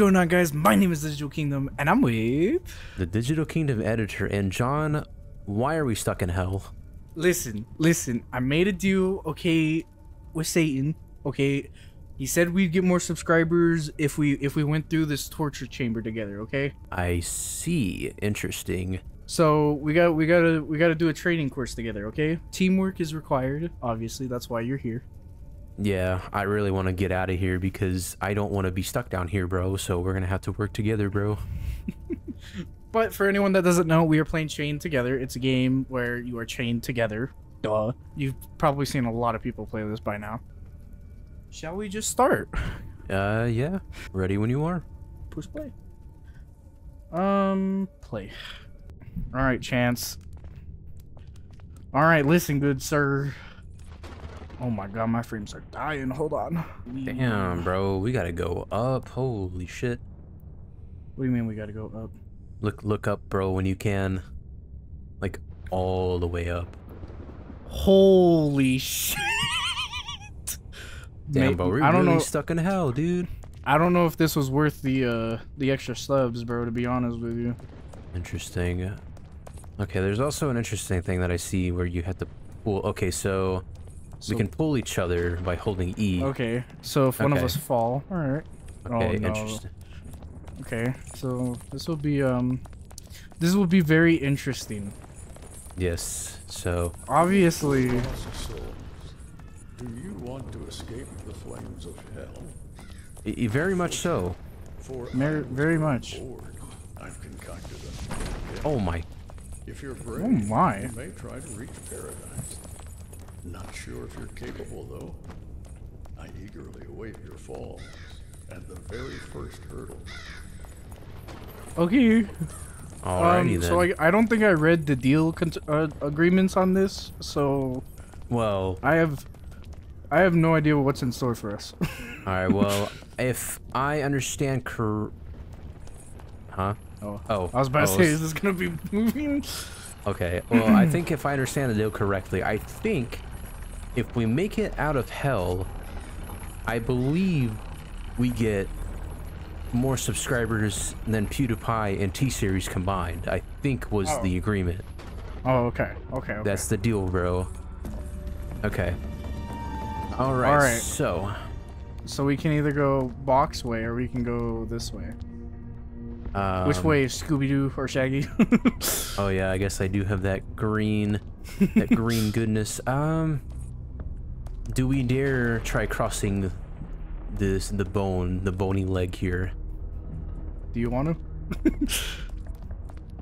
going on, guys? My name is Digital Kingdom, and I'm with. The Digital Kingdom editor. And John, why are we stuck in hell? Listen, listen. I made a deal, okay, with Satan. Okay, he said we'd get more subscribers if we if we went through this torture chamber together. Okay. I see. Interesting. So we got we gotta we gotta do a training course together. Okay. Teamwork is required. Obviously, that's why you're here. Yeah, I really want to get out of here because I don't want to be stuck down here, bro. So we're gonna have to work together, bro. But for anyone that doesn't know, we are playing Chained Together. It's a game where you are chained together. Duh. You've probably seen a lot of people play this by now. Shall we just start? Uh, yeah. Ready when you are. Push play. Um, play. All right, Chance. All right, listen, good sir. Oh my god, my frames are dying. Hold on. Damn, bro. We gotta go up. Holy shit. What do you mean we gotta go up? Look, look up, bro, when you can. Like all the way up. Holy shit. Damn, bro. We're I don't really know. stuck in hell, dude. I don't know if this was worth the uh the extra subs, bro. To be honest with you. Interesting. Okay, there's also an interesting thing that I see where you have to well, Okay, so, So- we can pull each other by holding E. Okay, so if one of us fall, all right. Okay, oh, no. interesting. Okay, so this will be um, this will be very interesting. Yes. So, Obviously, do you want to escape the flames of hell? y- y- very much so. For Mer- very much. bored. I've concocted a Oh my. If you're brave, Oh my. you may try to reach paradise. Not sure if you're capable, though. I eagerly await your fall at the very first hurdle. okay. Alrighty um, then. so I, I don't think I read the deal con- uh, agreements on this, so well, I have I have no idea what's in store for us. alright. Well, if I understand cor- Huh? oh, Oh. I was about to oh, say, is this gonna be moving? Okay. Well, I think if I understand the deal correctly, I think if we make it out of hell, I believe we get more subscribers than PewDiePie and T-Series combined. I think was Oh. the agreement. Oh, okay, okay, okay. That's the deal, bro. Okay. All right. Alright. So, so we can either go box way or we can go this way. um, Which way, Scooby Doo or Shaggy? Oh yeah, I guess I do have that green, that green goodness. Um, do we dare try crossing this the bone, the bony leg here? Do you want to?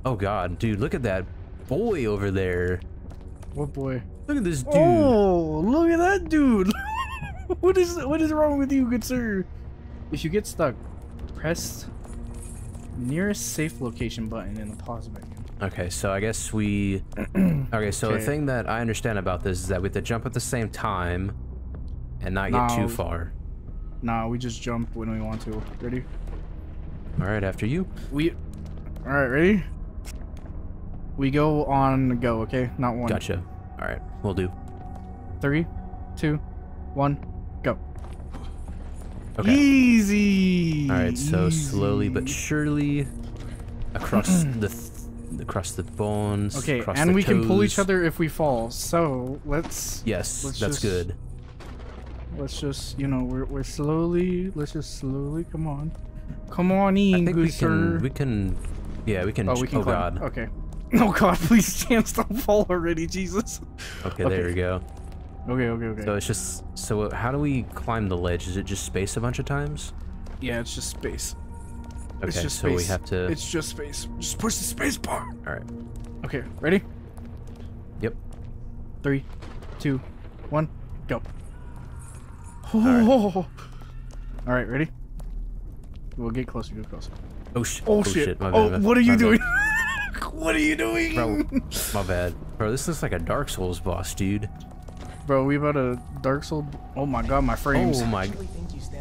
Oh god, dude, look at that boy over there. What boy? Look at this dude. Oh, look at that dude! what is what is wrong with you, good sir? If you get stuck, press nearest safe location button in the pause menu. Okay, so I guess we. Okay, so the thing that I understand about this is that we have to jump at the same time, and not get too far. Nah, we just jump when we want to. Ready? All right, after you. We. All right, ready? We go on go, okay? Not one. Gotcha. All right, we'll do. Three, two, one, go. Okay. Easy. All right, so slowly but surely across the th across the bones. Okay, and we can pull each other if we fall. So let's Yes, let's that's just- good. let's just you know we're we're slowly let's just slowly come on, come on in, good we sir. can. We can. Yeah, we can. oh, we can oh climb. God. Okay. Oh God, please, chance don't fall already, Jesus. Okay, okay. there we go. Okay, okay, okay. So it's just. So how do we climb the ledge? Is it just space a bunch of times? yeah, it's just space. Okay, it's just so space. we have to. It's just space. Just push the space bar. All right. Okay, ready? Yep. Three, two, one, go. right. All right, ready? We'll get closer. Get closer. Oh shit. Oh, oh, shit! My oh, bad, oh, my- what are you doing? what are you doing? Bro, my bad. Bro, this looks like a Dark Souls boss, dude. Bro, we about a Dark Souls. Oh my God, my frames. Oh my.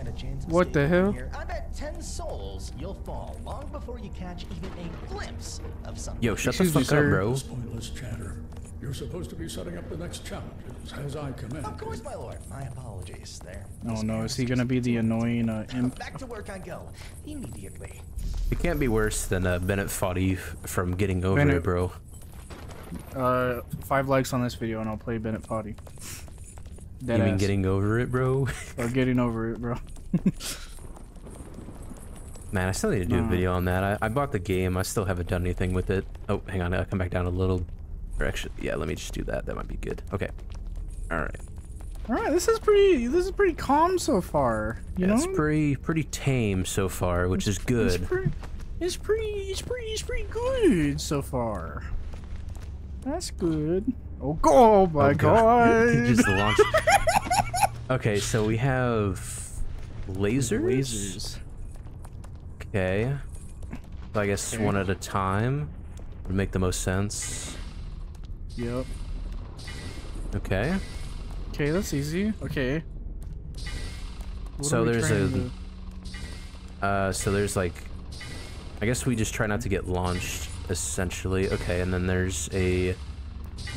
Actually stand a chance of What the hell? Here. I bet ten souls you'll fall long before you catch even a glimpse of something. Yo, shut the Excuse me, fuck up, sir. bro. Pointless chatter. You're supposed to be setting up the next challenges, as I command. Of course, my lord. My apologies there. Oh no, is he gonna be the annoying uh, imp? Back to work I go. Immediately. It can't be worse than uh, Bennett Foddy f- from getting over Bennett- it, bro. Uh, five likes on this video and I'll play Bennett Foddy. Dead you mean ass. getting over it, bro? or getting over it, bro. Man, I still need to do a video on that. I, I bought the game. I still haven't done anything with it. Oh, hang on. I'll come back down a little. Or actually, yeah, let me just do that. That might be good. Okay. All right. All right, this is pretty. This is pretty calm so far. You Yeah, know, it's pretty pretty tame so far, which is It's good. pretty. It's pretty. It's pretty. It's pretty good so far. That's good. Oh, go! Oh my Oh, god! he just launched. okay, so we have lasers. lasers. Okay. So I guess Okay. one at a time would make the most sense. Yep. Okay. Okay, that's easy. Okay. What So there's a- to- Uh, so there's like, I guess we just try not to get launched, essentially. Okay, and then there's a.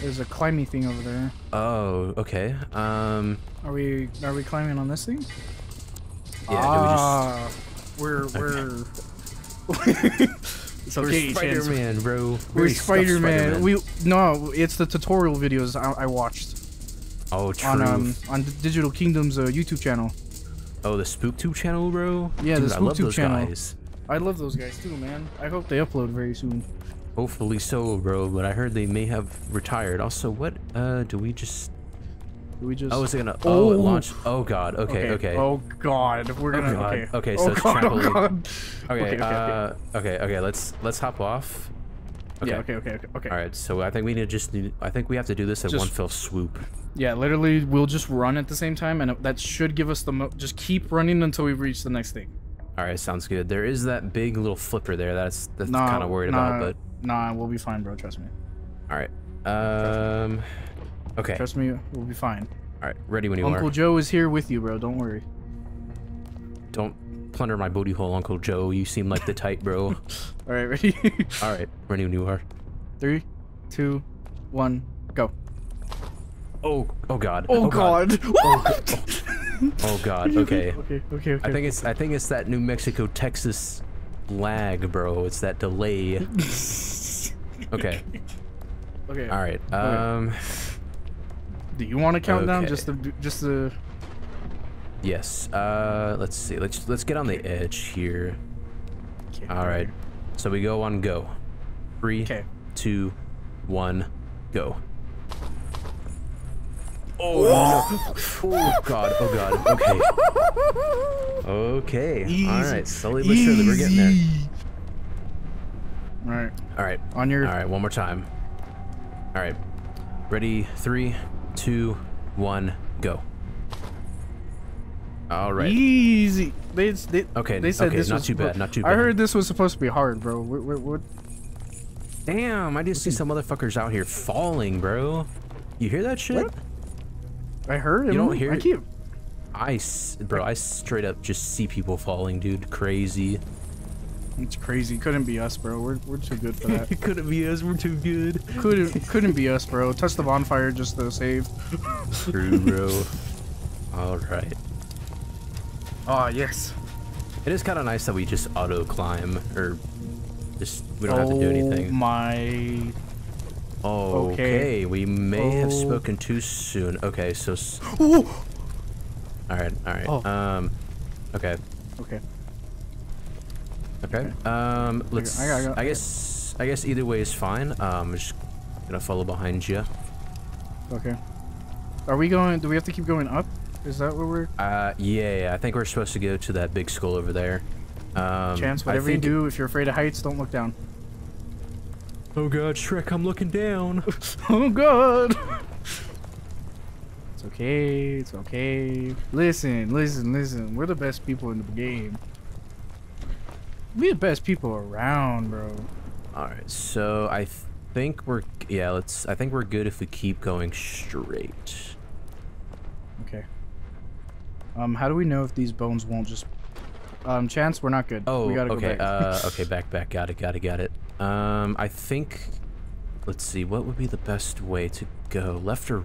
There's a climbing thing over there. Oh, okay. Um, Are we? Are we climbing on this thing? Yeah. ah, we're we're. it's do we okay, just? Chance. Spider-Man, bro. We're stuffed Spider-Man. We no, it's the tutorial videos I, I watched Oh, true. on um on Digital Kingdom's uh, YouTube channel. oh, the SpookTube channel, bro. Yeah, the Dude, I love SpookTube those channel. guys. I love those guys too, man. I hope they upload very soon. Hopefully so, bro. But I heard they may have retired. Also, what? Uh, do we just? Do we just? Oh, is it gonna? Oh, it Oh. launched. Oh God. Okay. Okay. Oh God, we're Oh, gonna. God. Okay. Okay, oh, so it's God, oh trampoline. God. Okay. okay, okay, uh, okay. Okay. Let's let's hop off. Yeah. Okay. Okay. Okay. okay. All right. So I think we need to just. Need, I think we have to do this at Just- one fell swoop. Yeah. Literally, we'll just run at the same time, and that should give us the. Mo- just keep running until we reach the next thing. All right. Sounds good. There is that big little flipper there. That's that's Nah, kind of worried nah, about. But Nah, we'll be fine, bro. Trust me. all right. Um. Okay. Trust me, we'll be fine. All right. Ready when you Uncle are. Uncle Joe is here with you, bro. Don't worry. Don't plunder my booty hole, Uncle Joe. You seem like the type, bro. All right, ready? All right. Ready when you are. Three, two, one, go. Oh. Oh God. Oh, God. What? Oh God. Okay. okay, okay, okay. I think it's I think it's that New Mexico Texas lag, bro. It's that delay. Okay. Okay. All right. Um. Do you want to count down Okay. just the just the? Yes. Uh. Let's see. Let's let's get on the edge here. Okay. All right. So we go on go. Three, Okay. two, one, go. Oh no! Oh god! Oh god! Okay. Okay. All right. Slowly but surely, we're getting there. All right. All right. On your. All right, one more time. All right. Ready? Three, two, one, go. All right. Easy. They, they Okay, They said okay, this not was too bad, not too bad. I heard this was supposed to be hard, bro. What? What? what? Damn, I just see some motherfuckers out here falling, bro. You hear that shit? What? I heard. It. You don't hear I it? keep. I, bro, I straight up just see people falling, dude. Crazy. It's crazy. Couldn't be us, bro. We're we're too good for that. It couldn't be us. We're too good. couldn't couldn't be us, bro. Touch the bonfire just to save. True, bro. All right. Oh yes. It is kind of nice that we just auto climb, or just we don't have to do Oh anything. my. Okay, Okay. we may have Oh. spoken too soon. Okay, so. s- Oh. All right, all right. Oh. Um, okay, Okay. Okay. Um, let's. I got- I guess. I guess either way is fine. Um, I'm just gonna follow behind you. Okay. Are we going? Do we have to keep going up? Is that where we're? Uh, yeah, yeah, I think we're supposed to go to that big skull over there. Um, Chance, whatever you do, if you're afraid of heights, don't look down. Oh God, Shrek, I'm looking down. oh God. It's okay. It's okay. Listen, listen, listen. We're the best people in the game. We the best people around, bro. all right, so I think we're. Yeah, let's. I think we're good if we keep going straight. Okay. Um, how do we know if these bones won't just? Um, Chance, we're not good. Oh, we gotta okay. go back. uh, okay, back, back. Got it, got it, got it. Um, I think let's see. What would be the best way to go? Left or?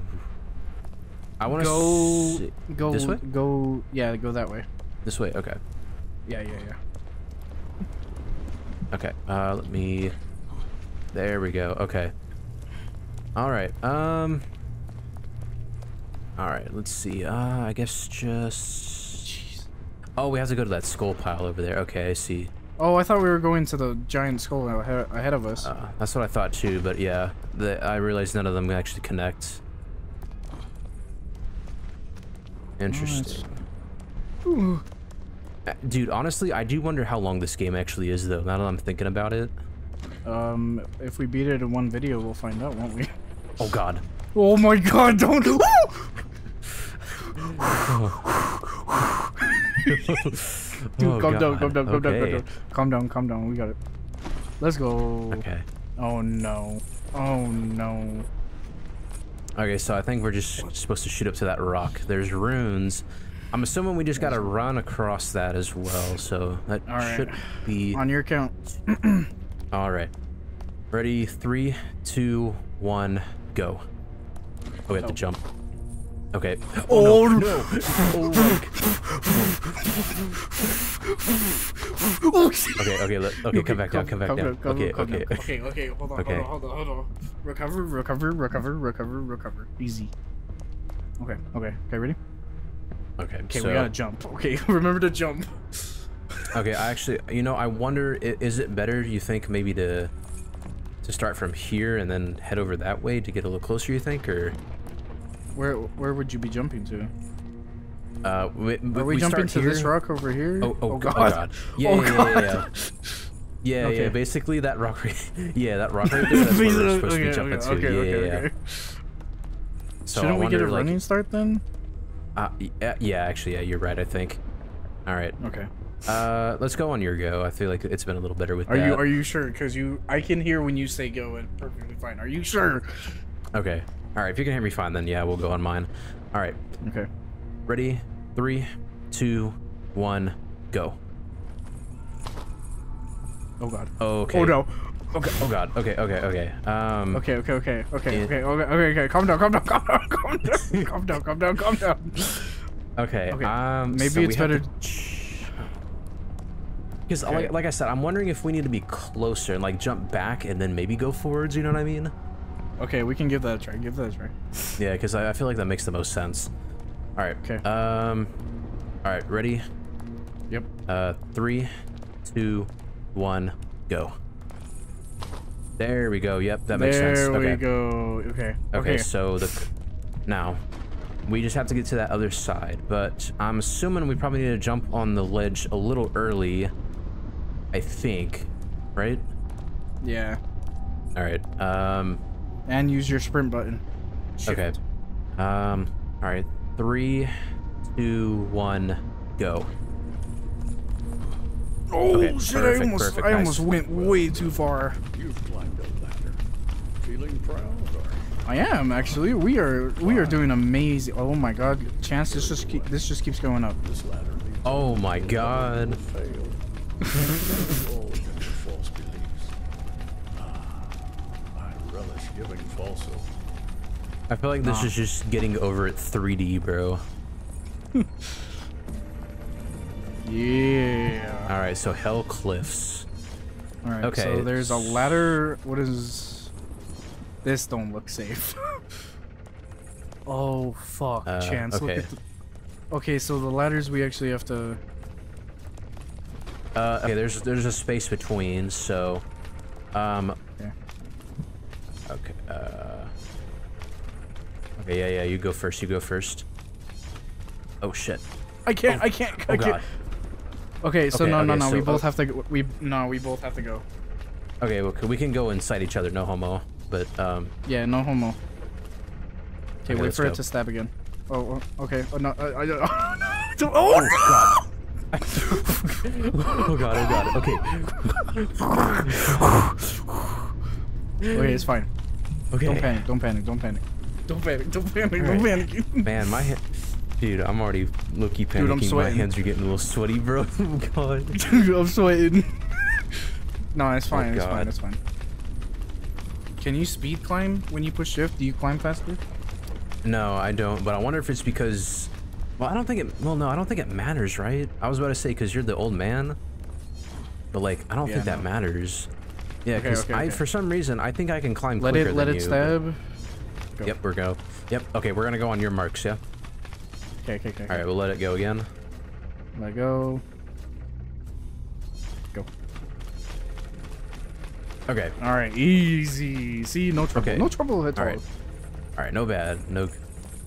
I want to Go, go, this way? go. Yeah, go that way. This way. Okay. Yeah, yeah, yeah. Okay. Uh, let me. There we go. Okay. All right. Um. All right. Let's see. Uh, I guess just. Oh, we have to go to that skull pile over there. Okay, I see. Oh, I thought we were going to the giant skull ahe- ahead of us. Uh, that's what I thought too, but yeah, the, I realized none of them actually connect. Interesting. Ooh. Dude, honestly, I do wonder how long this game actually is, though. Now that I'm thinking about it. Um, if we beat it in one video, we'll find out, won't we? Oh God. Oh my god, don't! Dude, Oh, calm down, God. calm down, calm down, calm Okay. down. Calm down, calm down, we got it. Let's go. Okay. Oh no. Oh no. Okay, so I think we're just supposed to shoot up to that rock. There's runes. I'm assuming we just gotta run across that as well, so that All right. should be On your count. all right. Ready? Three, two, one, go. Oh, we have to Oh. jump. Okay. Oh, oh no! no. oh my Oh, shit. Okay, okay, let, okay, come back down, come back down. calm Okay, calm okay. down. okay, okay, hold on, Okay. hold on, hold on, hold on. Recover, recover, recover, recover, recover. Easy. Okay, okay, okay, ready? Okay, Okay, so, we gotta jump. Okay, remember to jump. okay, I actually, you know, I wonder, is it better, you think, maybe to to start from here and then head over that way to get a little closer, you think, or Where where would you be jumping to? uh, we, Are we, we jumping to this rock over here? Oh, oh, god. god. Oh, god. Yeah, Oh, yeah, yeah, yeah, yeah. Yeah, Okay. yeah, basically that rock right, yeah, that rock right there, that's where we're supposed to be jumping to. okay, yeah, okay, yeah, okay. So Shouldn't I we get a wonder, like, running start then? Uh, yeah, yeah, actually, yeah, you're right, I think. All right. Okay. Uh, let's go on your go. I feel like it's been a little better with Are that. you are you sure? Because you, I can hear when you say go and perfectly fine. Are you sure? Okay. All right, if you can hear me fine, then yeah, we'll go on mine. All right. Okay. Ready? Three, two, one, go. Oh god. Okay. Oh no. Okay. Oh god. Okay. Okay. Okay. Um. Okay, okay, okay, okay, Yeah. okay, okay, okay, okay. Calm down, calm down, calm down, calm down, calm down, calm down, calm down. Okay. Okay, Um. maybe so it's better- Because, Okay. like, like I said, I'm wondering if we need to be closer and like jump back and then maybe go forwards. You know what I mean? Okay, we can give that a try. Give that a try. Yeah, because I, I feel like that makes the most sense. All right. Okay. Um. All right. Ready? Yep. Uh. Three, two, one, go. There we go. Yep, that makes there sense. There we okay. go. Okay. Okay, so the now we just have to get to that other side, but I'm assuming we probably need to jump on the ledge a little early. I think, right? Yeah. All right. Um. And use your sprint button. Shift. Okay. Um. All right. Three, two, one, go. Oh Okay, shit! perfect, I almost, perfect, I nice. almost went way too far. You've climbed a ladder. Feeling proud, are I am actually. We are, we are doing amazing. Oh my god, chance! This just keep, this just keeps going up. This ladder Oh my God. fail. Indulge in your false beliefs. Ah, I relish giving false. I feel like this is just getting over it 3D, bro. Yeah. All right. So Hell Cliffs. All right. Okay. So there's a ladder. What is? This don't look safe. oh fuck! Uh, Chance. Look okay. at the... Okay, so the ladders we actually have to. Uh, okay, there's there's a space between, so, um, Yeah. okay, uh, okay, yeah, yeah, you go first, you go first. Oh shit! I can't. I can't. I Oh can't. god. Okay, so Okay, no, no, okay, no. we so, both uh, have to. go- We no, we both have to go. Okay, well, we can go inside each other, no homo. But um, Yeah, no homo. Okay, Okay, wait for go. it to stab again. Oh, oh, okay. Oh, no, I, I, don't- oh, god. oh god, oh god. Okay, Okay, it's fine. okay. Don't panic. Don't panic. Don't panic. Don't panic. Don't panic. Don't panic. Man, my hand, dude, I'm already low-key panicking. Dude, I'm my hands are getting a little sweaty, bro. oh god. Dude, I'm sweating. no, it's oh fine. it's fine. It's fine. Can you speed climb when you push shift? Do you climb faster? No, I don't. But I wonder if it's because. Well, I don't think it. Well, no, I don't think it matters, right? I was about to say because you're the old man. But like, I don't Yeah, think that matters. Yeah, because okay, I, okay. for some reason, I think I can climb Let quicker it let than it you, but- stab. Go. Yep, we're go. Yep. Okay, we're gonna go on your marks. Yeah. Okay, okay, okay. All right, we'll let it go again. Let go. Go. Okay. All right, easy. See, no trouble. Okay. No trouble at all. All right. All right. No bad. No.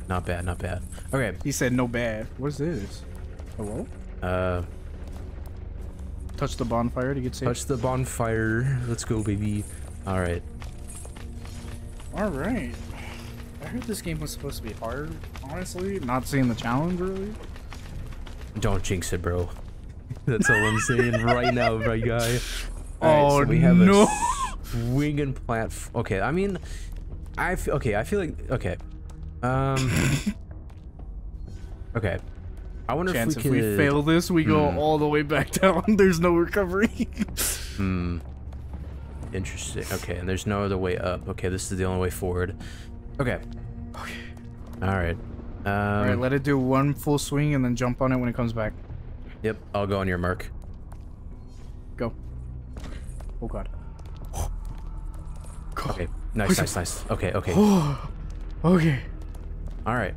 Not bad. Not bad. Okay. He said no bad. What is this? Hello? Uh, Touch the bonfire to get safe. touch the bonfire. Let's go, baby. All right. All right. I heard this game was supposed to be hard. Honestly, not seeing the challenge really. Don't jinx it, bro. That's all I'm saying right now, right guy. Oh, we have no. a swinging platform. Okay, I mean, I feel okay. I feel like okay. Um. okay. I wonder Chance if if we we fail this, we go Hmm. all the way back down. There's no recovery. Hmm. Interesting. Okay, and there's no other way up. Okay, this is the only way forward. Okay. Okay. All right. Um, all right, let it do one full swing and then jump on it when it comes back. Yep. I'll go on your mark. Go. Oh god. Okay. Nice. Nice. Nice. Okay. Okay. Okay. All right.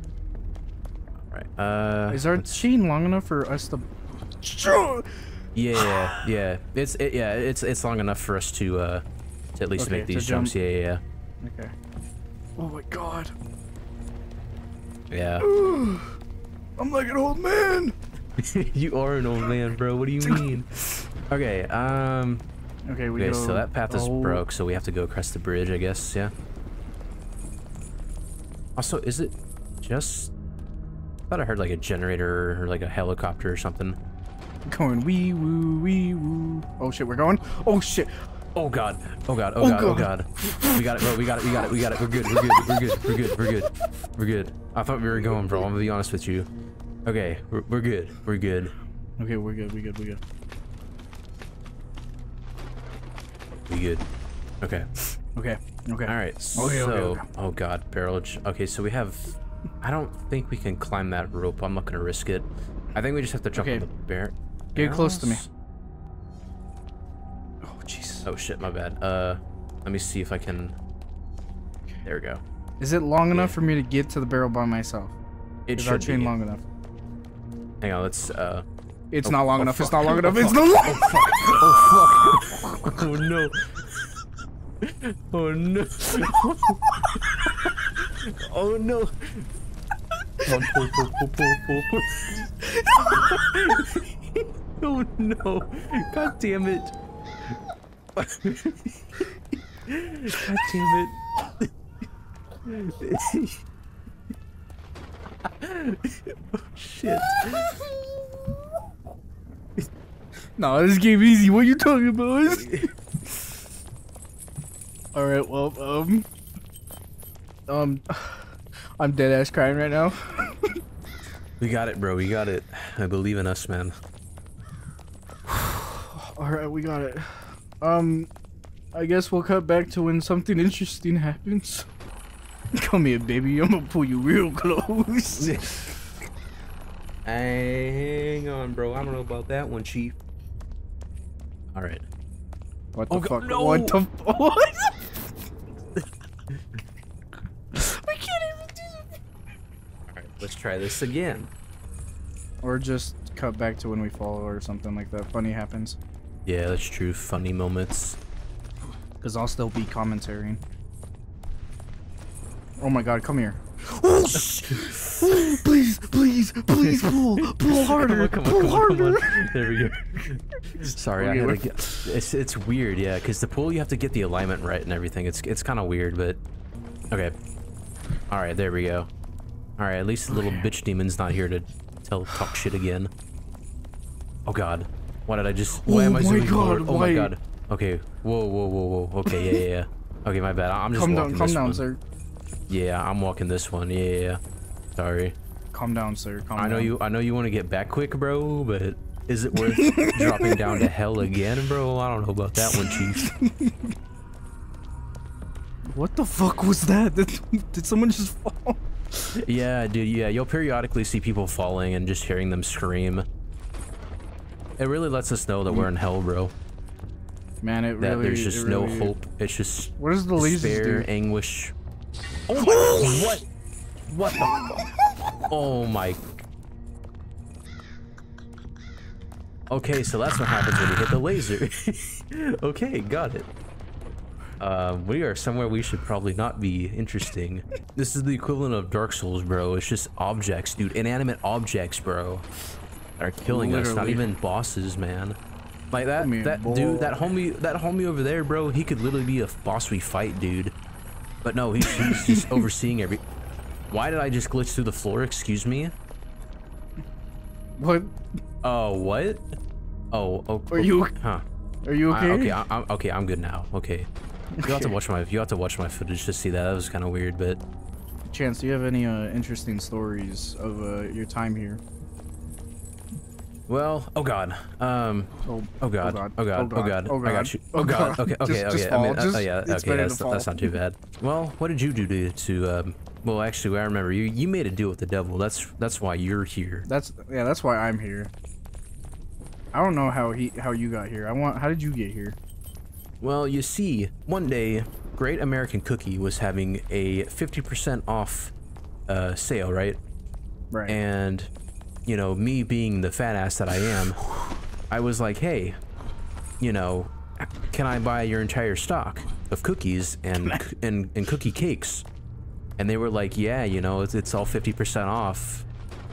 All right. Uh. Is our let's- chain long enough for us to? Yeah, yeah. It's it, yeah, it's it's long enough for us to uh to at least Okay, make these jumps. jump. Yeah, yeah, Okay. Oh my god. yeah. I'm like an old man. you are an old man, bro. What do you mean? Okay, um Okay, we okay, go. so that path is oh, broke, so we have to go across the bridge, I guess, yeah. Also, is it just I thought I heard like a generator or like a helicopter or something. Going wee woo wee woo. Oh shit, we're going. Oh shit. Oh god. Oh god. Oh, Oh, god. Oh God. We got it, bro. We got it. We got it. We got it. We're good. We're good. We're good. We're good. We're good. We're good. I thought we were going, bro. I'm gonna be honest with you. Okay, we're, we're good. We're good. Okay, we're good. We good. We good. We good. Okay. Okay. Okay. All right. Okay, so, okay, okay. oh god, barrel. Okay, so we have. I don't think we can climb that rope. I'm not gonna risk it. I think we just have to jump Okay. on the bear. Get close to me. Barrels? Oh Jesus. Oh shit, my bad. Uh, let me see if I can. There we go. Is it long enough for me to get to the barrel by myself? It Is our chain be. long enough? Hang on. Let's. Uh. It's Oh, not long oh, enough. It's not long enough. Oh, It's fuck. not long. Oh fuck! Oh no! Oh no! oh no! Come on, pull, pull, pull, pull, pull, pull. oh no! God damn it! God damn it! oh shit! No, this game easy. What you talking about? All right. Well, um, um, I'm dead ass crying right now. We got it, bro. We got it. I believe in us, man. All right, we got it. Um, I guess we'll cut back to when something interesting happens. Come here, baby. I'm gonna pull you real close. Hang on, bro. I don't know about that one, Chief. All right. What the Oh, fuck? no! What the? What? we can't even do it. All right. Let's try this again. Or just cut back to when we fall or something like that. Funny happens. Yeah, that's true. Funny moments. Cause I'll still be commentating. Oh my god, come here. Oh, oh, please, please, please pull, pull harder, Come on, pull come on, come harder. on. There we go. Sorry, I had to get. It's it's weird, yeah, because the pool you have to get the alignment right and everything. It's it's kind of weird, but okay. All right, there we go. All right, at least the little bitch demon's not here to tell talk shit again. Oh God, why did I just? Oh why Oh am I my zooming forward? Oh my God. Okay. Whoa, whoa, whoa, whoa. Okay, yeah, yeah, yeah. Okay, my bad. I'm just Calm walking down, calm down, one. sir. Yeah, I'm walking this one. Yeah, yeah. yeah. Sorry. Calm down, sir. Calm I know down. you. I know you want to get back quick, bro. But is it worth dropping down to hell again, bro? I don't know about that one, Chief. What the fuck was that? Did, did someone just fall? Yeah, dude. Yeah, you'll periodically see people falling and just hearing them scream. It really lets us know that we're in hell, bro. Man, it That really. there's just no hope. It's just What does the despair, do? anguish. Oh my! what? What the? Oh my! Okay, so that's what happens when you hit the laser. okay, got it. Um, we are somewhere we should probably not be. Interesting. This is the equivalent of Dark Souls, bro. It's just objects, dude. Inanimate objects, bro. Are killing us. Not even bosses, man. Like that, Come here, that boy. dude, that homie, that homie over there, bro. He could literally be a boss we fight, dude. But no, he's, he's just overseeing every. Why did I just glitch through the floor? Excuse me. What? Oh, what? Oh, oh. Are you- Huh. Are you I- okay? okay, I, I'm okay. I'm good now. Okay. You have to watch my you have to watch my footage to see that. That was kind of weird, but Chance, do you have any uh, interesting stories of uh, your time here? Well, oh god, um, Oh, oh god, oh god, oh god, oh I got you. Oh god, okay, okay, Just- just okay. I mean, uh, Just- yeah, okay, that's that's not too bad. Well, what did you do to to um? Well, actually, I remember you you made a deal with the devil. That's that's why you're here. That's yeah. That's why I'm here. I don't know how he how you got here. I want. How did you get here? Well, you see, one day, Great American Cookie was having a 50% off uh, sale, right? Right. And, you know, me being the fat ass that I am, I was like, hey, you know, can I buy your entire stock of cookies and and, and cookie cakes? And they were like, yeah, you know, it's, it's all 50% off.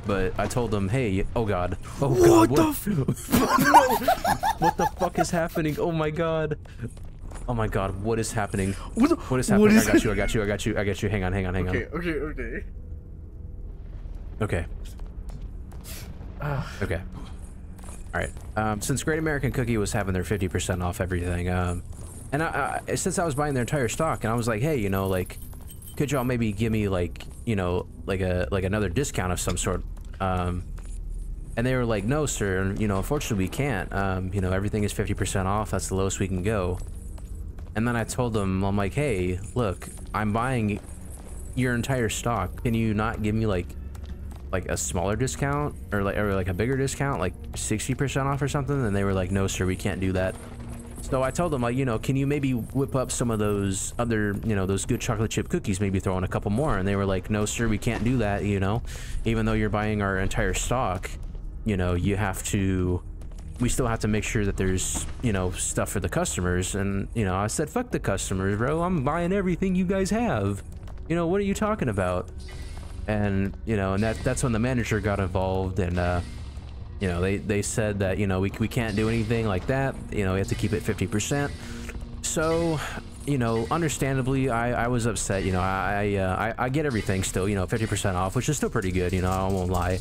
But I told them, hey, oh god, oh god, What what, what the fuck is happening? Oh my god. Oh my god, what is happening? What, the- What is happening? I got you, I got you, I got you, I got you. Hang on, hang on, hang on. Okay. Okay. Okay. Okay. Okay. Alright. Um, since Great American Cookie was having their 50% off everything, um, and I, I, since I was buying their entire stock, and I was like, hey, you know, like, could y'all maybe give me like, you know, like a like another discount of some sort? Um, and they were like, no, sir, and, you know, unfortunately we can't. Um, you know, everything is 50% off. That's the lowest we can go. And then I told them, I'm like, hey, look, I'm buying your entire stock. Can you not give me like like a smaller discount or like or like a bigger discount, like 60% off or something? And they were like, no, sir, we can't do that. So I told them, like, you know, can you maybe whip up some of those other, you know, those good chocolate chip cookies, maybe throw in a couple more? And they were like, no, sir, we can't do that, you know, even though you're buying our entire stock, you know, you have to, we still have to make sure that there's, you know, stuff for the customers. And, you know, I said, fuck the customers, bro. I'm buying everything you guys have. You know, what are you talking about? And, you know, and that that's when the manager got involved and, uh, you know, they, they said that, you know, we, we can't do anything like that. You know, we have to keep it 50%. So, you know, understandably, I, I was upset. You know, I, uh, I, I get everything still, you know, 50% off, which is still pretty good, you know, I won't lie.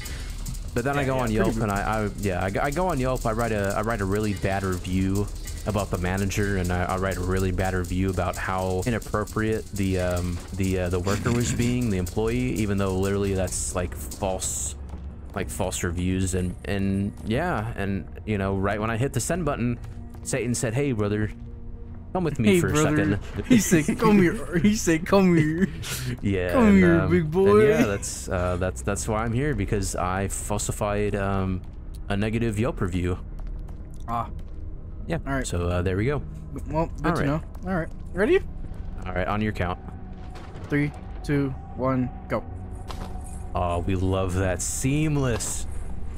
But then I go yeah, on Yelp and I, I yeah, I, I go on Yelp, I write a, I write a really bad review about the manager and I, I write a really bad review about how inappropriate the, um, the, uh, the worker was being, the employee, even though literally that's like false like false reviews and and yeah and you know right when i hit the send button satan said hey brother come with me Hey, for brother. a second He said, "Come here." He said, "Come here." yeah Come and, here, um, big boy. yeah that's uh that's that's why i'm here because i falsified um a negative yelp review Ah. Yeah All right. so uh, there we go Well, good to Alright. know. All right. Ready? all right on your count Three, two, one, go. oh we love that seamless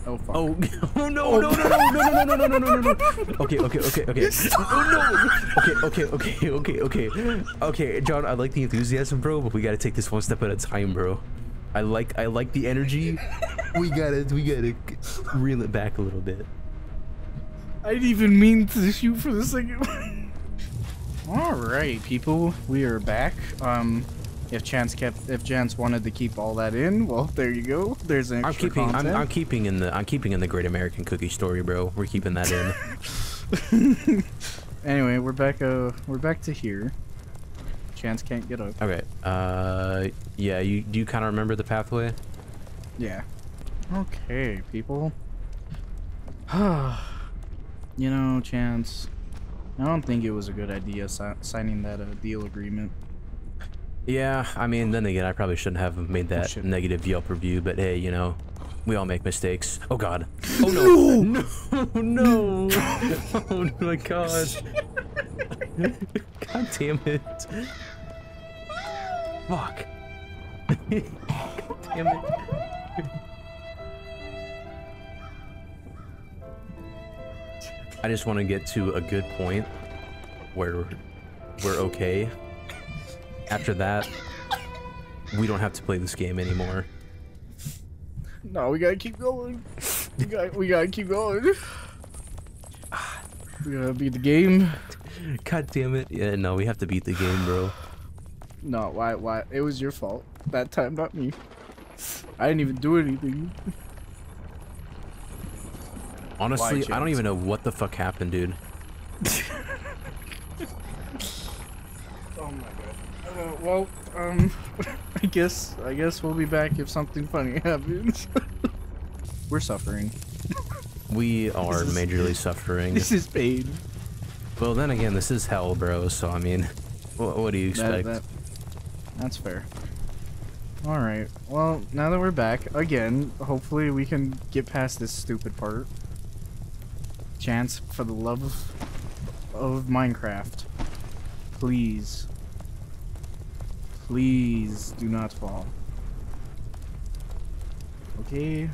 Oh fuck. Oh, oh no, no, no, no, no, no, no, no, no, no, no, no. Okay, okay, okay, okay. Oh no. Okay, okay, okay, okay, okay. Okay, John, I like the enthusiasm, bro, but we gotta take this one step at a time, bro. I like, I like the energy. We gotta, we gotta reel it back a little bit. I didn't even mean to shoot for the second one. all right, people, we are back. Um, if Chance kept, if Chance wanted to keep all that in, well, there you go. There's an I'm extra keeping, I'm, content. I'm keeping in the, I'm keeping in the Great American Cookie story, bro. We're keeping that in. Anyway, we're back. Uh, we're back to here. Chance can't get up. Okay. Uh, yeah. You, do you kind of remember the pathway? Yeah. Okay, people. you know, Chance. I don't think it was a good idea si- signing that uh, deal agreement. Yeah, I mean, then again, I probably shouldn't have made that negative Yelp review, but hey, you know, we all make mistakes. Oh god. Oh no. No, no. Oh my god. God damn it. Fuck. God damn it. I just want to get to a good point where we're okay. After that, we don't have to play this game anymore. No, we gotta keep going. We got we gotta keep going. We gotta beat the game. God damn it. Yeah, no, we have to beat the game, bro. No, why why it was your fault. That time, not me. I didn't even do anything. Honestly, I don't even know what the fuck happened, dude. Oh my god. Uh, well, um, I guess I guess we'll be back if something funny happens. We're suffering. We are is- majorly suffering. This is pain. Well, then again, this is hell, bro, so I mean, what, what do you That, expect? that, that's fair. All right. Well, now that we're back again, hopefully we can get past this stupid part. Chance, for the love of, of Minecraft, please, please do not fall. Okay.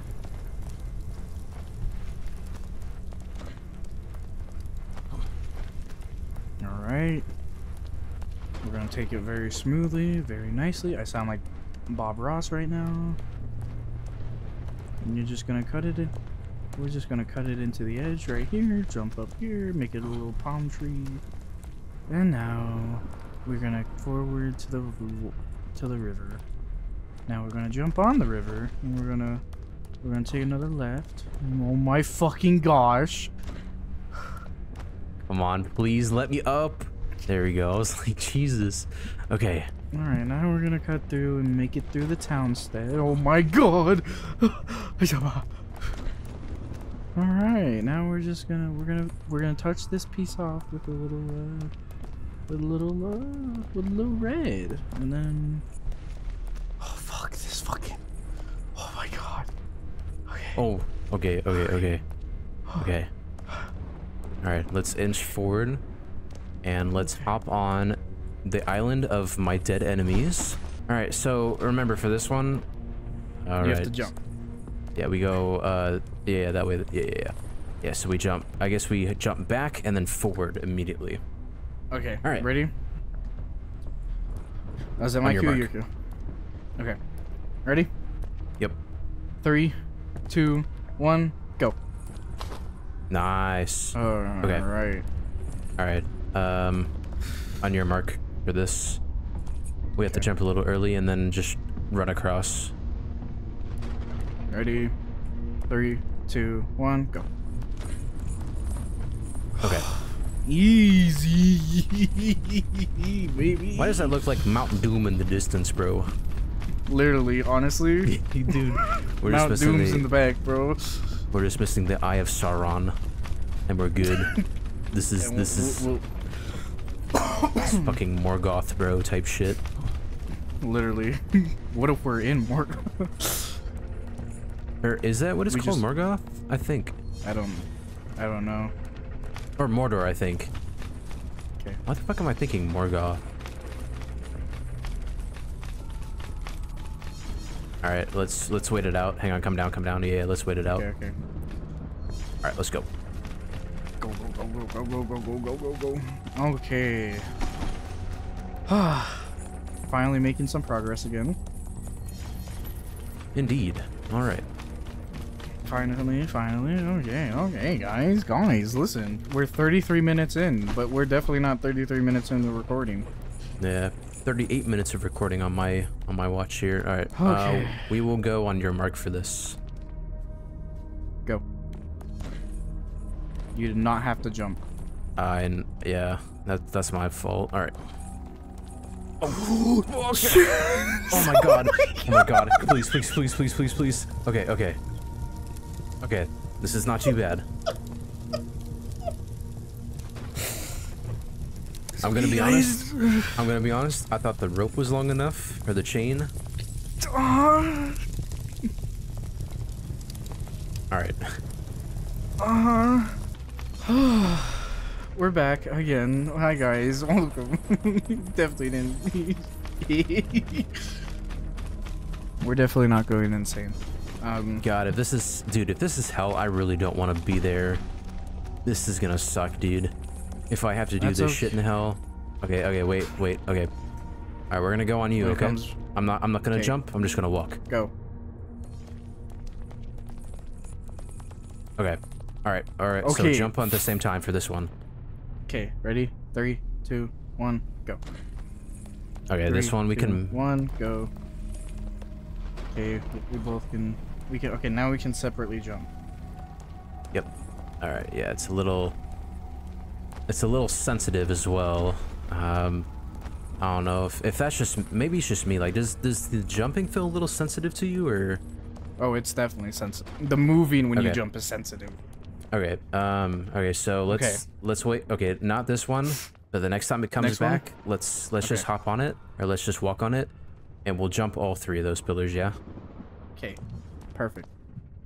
All right. We're gonna take it very smoothly, very nicely. I sound like Bob Ross right now. And you're just gonna cut it in. We're just gonna cut it into the edge right here, jump up here, make it a little palm tree. And now we're gonna forward to the to the river. Now we're gonna jump on the river and we're gonna we're gonna take another left. Oh my fucking gosh. Come on, please let me up. There we go. I was like, Jesus. Okay. Alright, now we're gonna cut through and make it through the town instead. Oh my god! Alright, now we're just gonna we're gonna we're gonna touch this piece off with a little uh with a little uh with a little red. And then Oh fuck this fucking Oh my god. Okay. Oh, okay, okay, okay. Okay. Alright, let's inch forward. And let's hop on the island of my dead enemies. Alright, so remember for this one. Alright. you have to jump. Yeah, we go, uh, yeah, that way. Yeah, yeah, yeah. Yeah, so we jump. I guess we jump back and then forward immediately. Okay. Alright. Ready? Oh, is that my cue your cue? Okay. Ready? Yep. Three, two, one, go. Nice. Alright. Right. Alright. Um, on your mark for this. We have to jump a little early and then just run across. Ready? Three, two, one, go. Okay. Easy, baby. Why does that look like Mount Doom in the distance, bro? Literally, honestly, Dude. We're Mount just missing Doom's the, in the back, bro. We're just missing the Eye of Sauron. And we're good. this is And this we'll- is we'll- this fucking Morgoth bro type shit. literally. what if we're in more? Or is that what it's We called? just- Morgoth? I think. I don't. I don't know. Or Mordor, I think. Okay. What the fuck am I thinking? Morgoth. Alright, let's let's wait it out. Hang on, come down, come down. Yeah, let's wait it out. Okay. Okay. Alright, let's go. Go go go go go go go go go go go. Okay. Finally making some progress again. Indeed. Alright. Finally, finally. Okay, okay, guys, guys, listen. We're 33 minutes in, but we're definitely not 33 minutes into recording. Yeah. 38 minutes of recording on my on my watch here. Alright. Okay. Uh, we will go on your mark for this. Go. You did not have to jump. Uh, and yeah, that, that's my fault. Alright. Oh, oh my god. Oh my god. Please, please, please, please, please, please. Okay, okay. Okay. This is not too bad. I'm gonna be honest. I'm gonna be honest. I thought the rope was long enough, or the chain. All right. uh, we're back again. Hi guys, welcome. definitely didn't. we're definitely not going insane. Um, God, if this is, dude, if this is hell, I really don't want to be there. This is gonna suck, dude. If I have to do this okay. shit in hell. Okay, okay, wait, wait, okay. All right, we're gonna go on you, it okay? comes- I'm not, I'm not gonna Okay. jump. I'm just gonna walk. go. Okay. All right, all right. So jump on at the same time for this one. Okay, ready? Three, two, one, go. Okay, this one we two, can. One, go. Okay, we both can. We can. Okay, now we can separately jump. Yep. All right. Yeah, it's a little. It's a little sensitive as well. Um, I don't know if if that's just maybe it's just me. Like, does does the jumping feel a little sensitive to you or? Oh, it's definitely sensitive. The moving when you jump is sensitive. Okay. Um. Okay. So let's Okay. let's wait. Okay, not this one, but the next time it comes Next one? back, let's let's just hop on it or let's just walk on it, and we'll jump all three of those pillars. Yeah. Okay, perfect.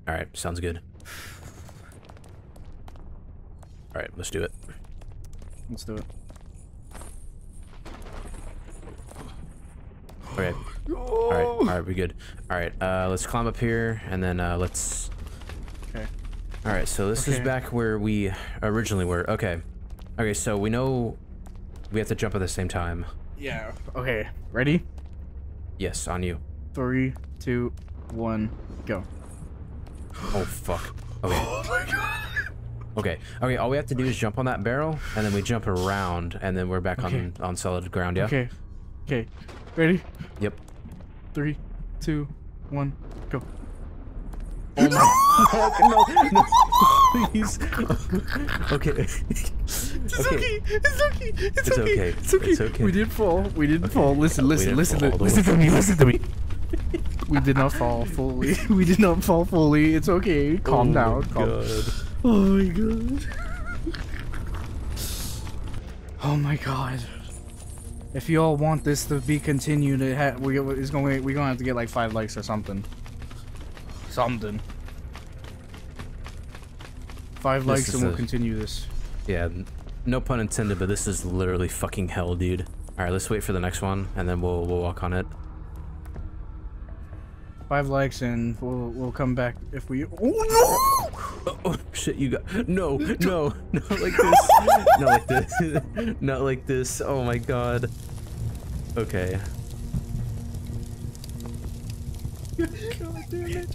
All right. Sounds good. All right. Let's do it. Let's do it. Okay. All right. All right. We good. All right. Uh, let's climb up here and then uh, let's. Okay. All right. So this is back where we originally were. Okay. Okay. So we know we have to jump at the same time. Yeah. Okay. Ready? Yes, on you. Three, two, one, go. Oh fuck. Okay. Oh okay. Okay. All we have to do is jump on that barrel, and then we jump around, and then we're back on on solid ground. Yeah. Okay. Okay. Ready? Yep. Three, two, one, go. Oh my no, no, please. Okay. It's Okay. okay. It's okay. It's, okay. okay. It's okay. It's okay. We did fall. We didn't fall. Listen, listen, listen, fall to, all the listen to me. Listen to me. We did not fall fully. we did not fall fully. It's okay. Calm Oh down. Calm. God. Oh my god. Oh my god. If you all want this to be continued, it ha we it's going we're gonna have to get like five likes or something. Something. Five This likes and we'll a- continue this. Yeah. No pun intended, but this is literally fucking hell, dude. All right, let's wait for the next one, and then we'll we'll walk on it. Five likes and we'll we'll come back if we. Oh Oh, oh, shit, you got no, no, not like this, not like this, not like this. Oh my god. Okay. God damn it!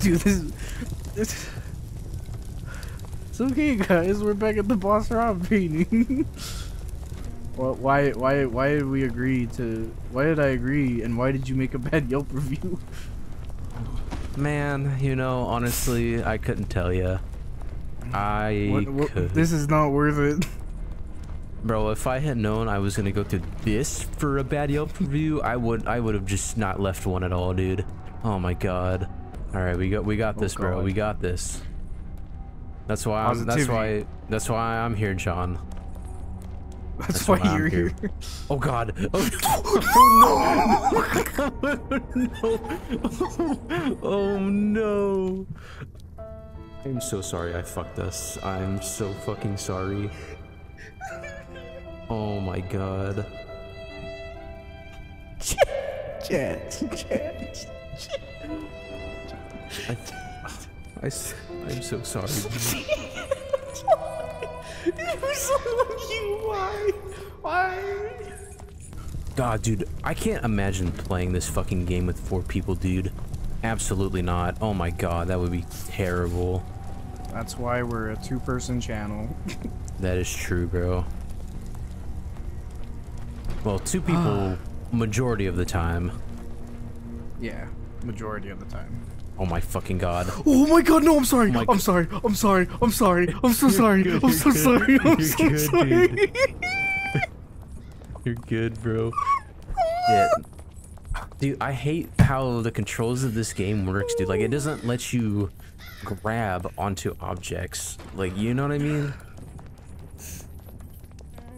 Dude, this, this It's okay guys, we're back at the boss Rob painting. well, why why why did we agree to why did I agree and why did you make a bad Yelp review? Man, you know, honestly, I couldn't tell you. I What, what, could. this is not worth it. Bro, if I had known I was gonna go through this for a bad Yelp review, I would I would have just not left one at all, dude. Oh my god. All right, we got we got Oh this, bro. We got this. That's why I'm, that's why that's why I'm here, John. That's, That's why why you're here. here. Oh god. Oh, no. oh no. I'm so sorry I fucked us. I'm so fucking sorry. Oh my god. Chat, chat. I, I, I'm so sorry. It was so you. Why? Why? God, dude, I can't imagine playing this fucking game with four people, dude. Absolutely not. Oh my god, that would be terrible. That's why we're a two-person channel. That is true, bro. Well, two people ah. majority of the time. yeah, majority of the time. Oh my fucking god. Oh my god, no, I'm sorry. Oh my I'm sorry. I'm sorry. I'm sorry. I'm so sorry. good, I'm so good. sorry. I'm You're so good, sorry. dude. You're good, bro. oh shit. Dude, I hate how the controls of this game works, dude. Like, it doesn't let you grab onto objects. Like, you know what I mean?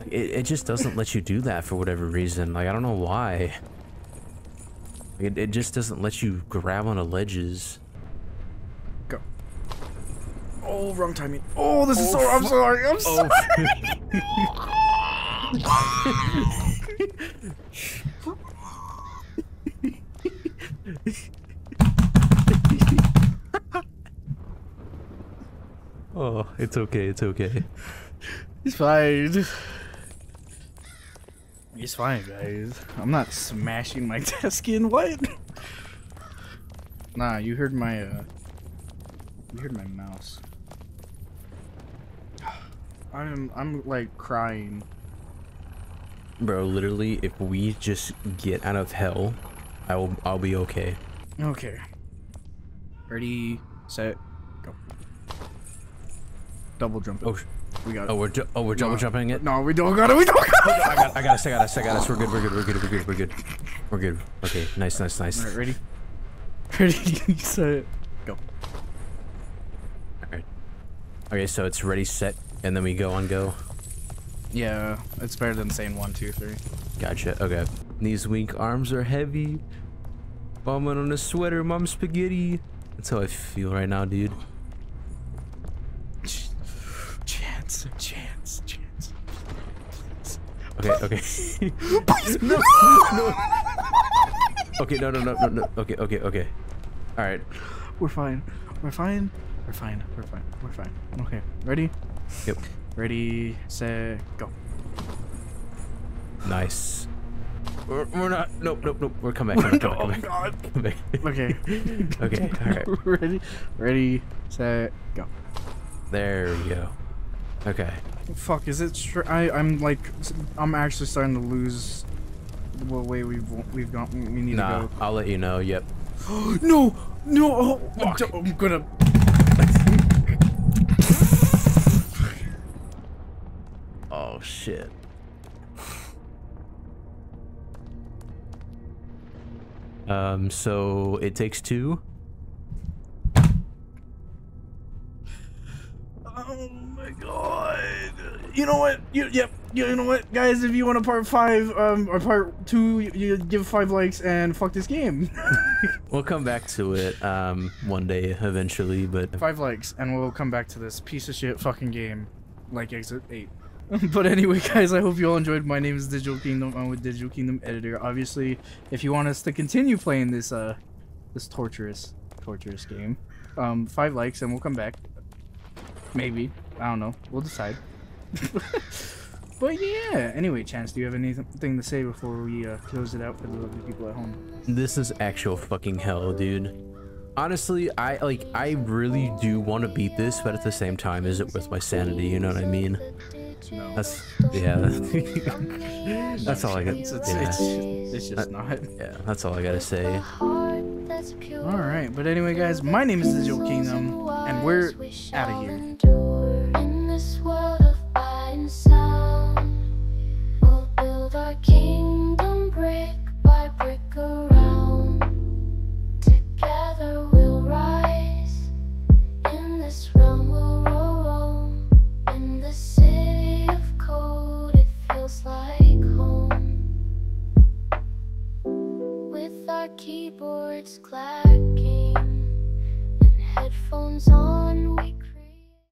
It, it just doesn't let you do that for whatever reason. Like, I don't know why. It, it just doesn't let you grab onto ledges. Go. Oh, wrong timing. Oh, this is so. Oh, I'm sorry. I'm oh. sorry. Oh, it's okay, it's okay. He's fine. He's fine, guys. I'm not smashing my desk in. What? Nah, you heard my uh. You heard my mouse. I'm I'm like crying. Bro, literally, if we just get out of hell, I will I'll be okay. Okay. Ready, set, go. Double jump. it. Oh, sh- we got. oh, we're ju- oh we're double No. jumping it. No, we don't got it. We don't got it. I got, I got us, I got us, I got us. We're good, we're good, we're good, we're good, we're good, we're good. Okay, nice, nice, nice. All right, ready. Ready, set, go. Alright. Okay, so it's ready, set, and then we go on go. Yeah, it's better than saying one, two, three. Gotcha. Okay. These weak arms are heavy. Bombing on a sweater, mom spaghetti. That's how I feel right now, dude. Chance, chance, chance. Okay, okay. no, no. Okay, no, no, no, no, no. Okay, okay, okay. All right. We're fine. We're fine. We're fine. We're fine. We're fine. Okay. Ready? Yep. Ready, set, go. Nice. We're, we're not. Nope, nope, nope. We're coming back. Oh come back, come back, God. come back. Okay. Okay, alright. Ready? Ready, set, go. There we go. Okay. Fuck, is it str- I, I'm like, I'm actually starting to lose the way we've, we've gone, we need Nah, to go. I'll let you know. Yep. no! No! Oh, I'm, Fuck. d- I'm gonna... Oh shit. Um. So it takes two. Oh my god. You know what? You, yep. You know what, guys? If you want a part five, um, or part two, you, you give five likes and fuck this game. We'll come back to it. Um. One day, eventually, but five likes, and we'll come back to this piece of shit fucking game, like Exit Eight. but anyway, guys, I hope you all enjoyed. My name is Digital Kingdom. I'm with Digital Kingdom Editor. Obviously, if you want us to continue playing this, uh, this torturous, torturous game, um, five likes, and we'll come back. Maybe. I don't know. We'll decide. but yeah. Anyway, Chance, do you have anything to say before we uh, close it out for the lovely people at home? this is actual fucking hell, dude. Honestly, I like. I really do want to beat this, but at the same time, is it worth my sanity? You know what I mean? No. That's yeah. that's all I got. It's, it's, Yeah. it's, it's just not. Yeah, that's all I gotta say. Alright, but anyway, guys, my name is Digital Kingdom, and we're out of here. Sound, we'll build our kingdom brick by brick around. Together we'll rise. In this realm we'll. In the city of it feels like home. With our keyboards clacking and headphones on.